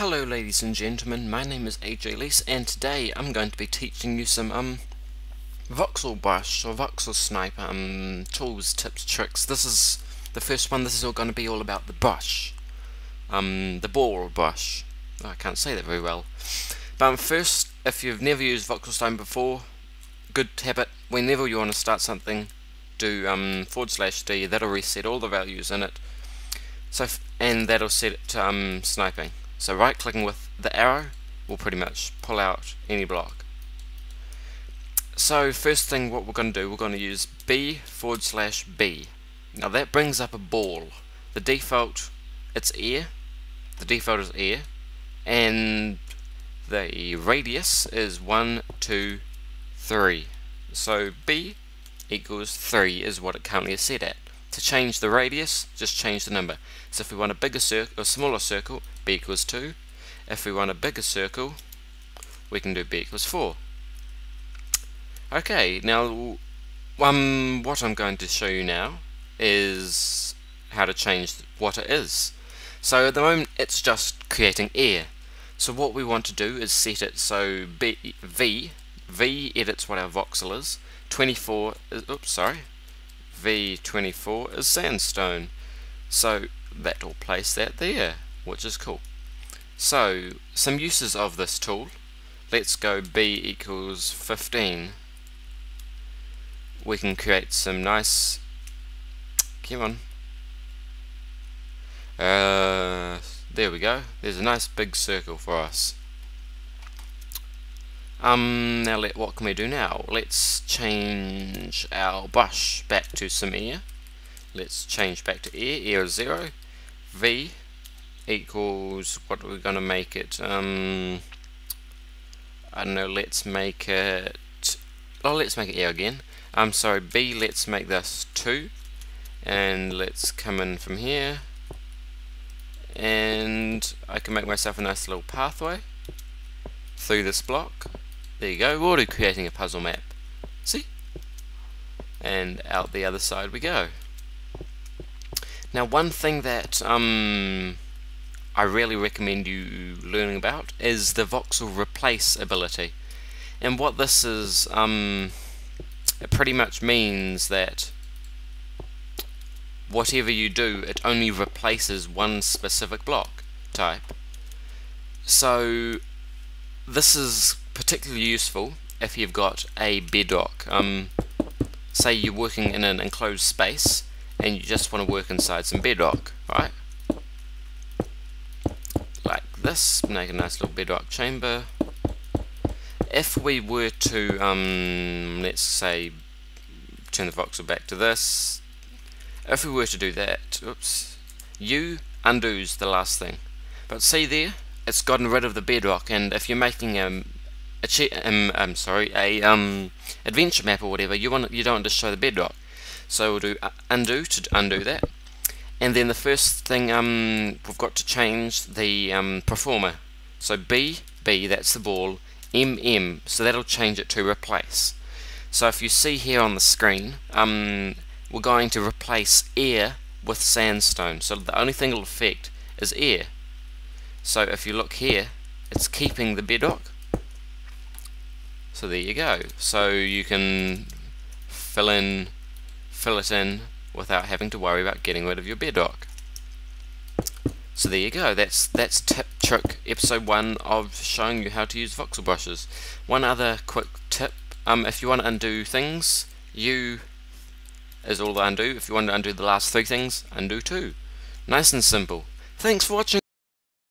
Hello ladies and gentlemen, my name is AJ Leece and today I'm going to be teaching you some um voxel brush or voxel sniper um tools, tips, tricks. This is the first one, this is all going to be all about the brush. Um the ball brush. I can't say that very well. But um, first, if you've never used voxel voxelstone before, good habit, whenever you want to start something, do um forward slash D, that'll reset all the values in it. So and that'll set it to um sniping. So right clicking with the arrow will pretty much pull out any block. So first thing what we're going to do, we're going to use B forward slash B. Now that brings up a ball. The default, it's air. The default is air. And the radius is 1, 2, 3. So B equals 3 is what it currently is set at. To change the radius, just change the number. So if we want a bigger circle, a smaller circle, b equals 2. If we want a bigger circle, we can do b equals 4. Okay, now um, what I'm going to show you now is how to change what it is. So at the moment it's just creating air. So what we want to do is set it so B, V, V edits what our voxel is, 24 is, oops sorry, V24 is sandstone. So that will place that there, which is cool. So, some uses of this tool. Let's go B equals 15. We can create some nice, come on, uh, there we go. There's a nice big circle for us. Um, now let, what can we do now? Let's change our brush back to some air. Let's change back to air, air is 0. V equals, what are we going to make it? Um, I don't know, let's make it, oh let's make it air again. I'm sorry, B, let's make this 2. And let's come in from here. And I can make myself a nice little pathway through this block. There you go, we're already creating a puzzle map. See? And out the other side we go. Now one thing that um, I really recommend you learning about is the voxel replace ability. And what this is, um, it pretty much means that whatever you do, it only replaces one specific block type. So this is particularly useful if you've got a bedrock. Um, say you're working in an enclosed space and you just want to work inside some bedrock, right? Like this, make a nice little bedrock chamber. If we were to, um, let's say, turn the voxel back to this, if we were to do that, oops, U undoes the last thing. But see there, it's gotten rid of the bedrock, and if you're making um, a um, I'm sorry, a um, adventure map or whatever, you want you don't want to show the bedrock. So we'll do uh, undo to undo that. And then the first thing um, we've got to change the um, performer. So B, B, that's the ball, M, M, so that'll change it to replace. So if you see here on the screen, um, we're going to replace air with sandstone. So the only thing it'll affect is air. So if you look here, it's keeping the bedrock, so there you go. So you can fill in, fill it in without having to worry about getting rid of your bedrock. So there you go. That's that's tip trick episode one of showing you how to use voxel brushes. One other quick tip: um, if you want to undo things, you is all the undo. If you want to undo the last three things, undo two. Nice and simple. Thanks for watching.